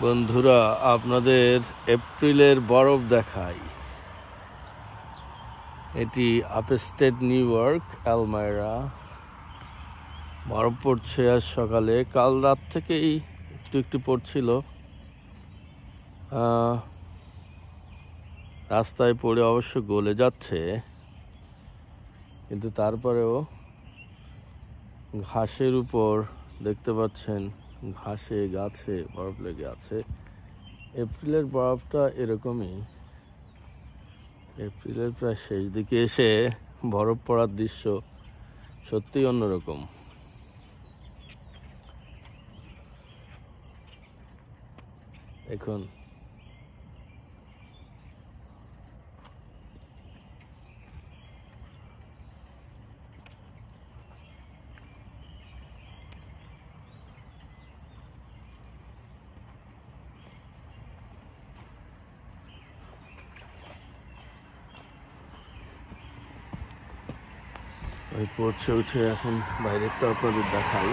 বন্ধুরা, আপনাদের এপ্রিলের বরফ দেখাই। এটি আপস্টেট নিউ ইয়র্ক, অ্যালমায়রা। বরফ পড়ছে আজ সকালে। কাল রাত থেকেই একটু একটু পড়ছিল। রাস্তায় পড়ে অবশ্য গলে যাচ্ছে। কিন্তু তারপরেও ঘাসের উপর দেখতে পাচ্ছেন ঘাসে, গাছে, বরফ লেগে আছে এপ্রিলের বরফটা এরকমই। এপ্রিলের প্রায় শেষ দিকে এসে বরফ পড়ার দৃশ্য সত্যিই অন্যরকম। এখন ওই পড়ছে উঠে এখন বাইরেরটা আপনাদের দেখাই।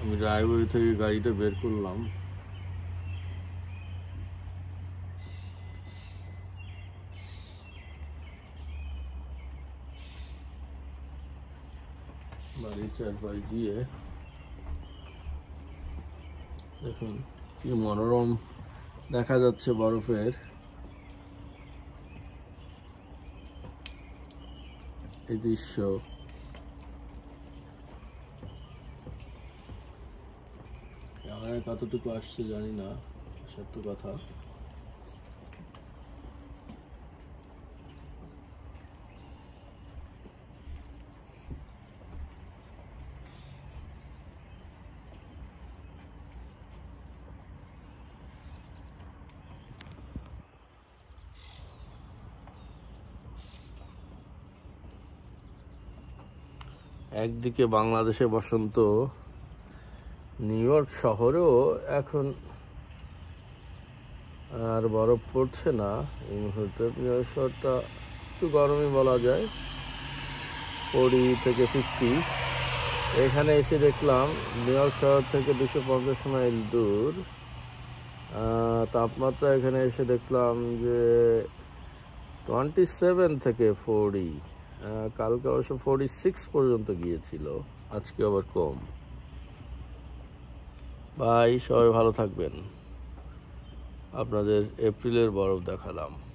আমি রায়বই থেকে গাড়িটা বের করলাম। বাড়ির চারপাশ দিয়ে দেখুন কি মনোরম দেখা যাচ্ছে বরফের। এই দৃশ্য ক্যামেরায় কতটুকু আসছে জানি না সত্য কথা। একদিকে বাংলাদেশে বসন্ত, নিউ ইয়র্ক শহরেও এখন আর বরফ পড়ছে না। এই মুহূর্তে শহরটা একটু গরমই বলা যায়। কুড়ি থেকে ফিফটি। এখানে এসে দেখলাম নিউ ইয়র্ক শহর থেকে দুশো পঞ্চাশ মাইল দূর। তাপমাত্রা এখানে এসে দেখলাম যে টোয়েন্টি সেভেন থেকে ফোরটি কালকে অবশ্য ফোরটি সিক্স পর্যন্ত গিয়েছিল। আজকে আবার কম। ভাই, সবাই ভালো থাকবেন। আপনাদের এপ্রিলের বরফ দেখালাম।